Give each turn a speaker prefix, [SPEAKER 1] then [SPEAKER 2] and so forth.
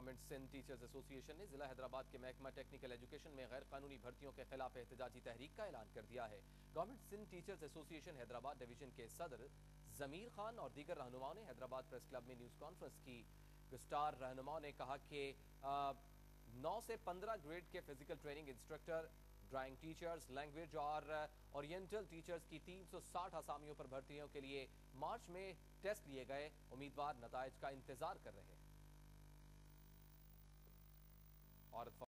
[SPEAKER 1] Government Sindh teachers association ने जिला हैदराबाद के महकमा टेक्निकल एजुकेशन में गैर कानूनी भर्तियों के खिलाफ एहतजाजी तहरीक का ऐलान कर दिया है। Government Sindh teachers association Hyderabad division के सदर जमीर खान और दीगर रहनुमाओं ने हैदराबाद प्रेस क्लब में न्यूज़ कॉन्फ्रेंस की। स्टार रहनुमाओं ने कहा कि नौ से पंद्रह ग्रेड के physical training instructor, drawing teachers, language और ओरिएंटल टीचर्स की 360 आसामियों पर भर्तियों के लिए मार्च में टेस्ट लिए गए। उम्मीदवार नतज का इंतज़ार कर रहे हैं।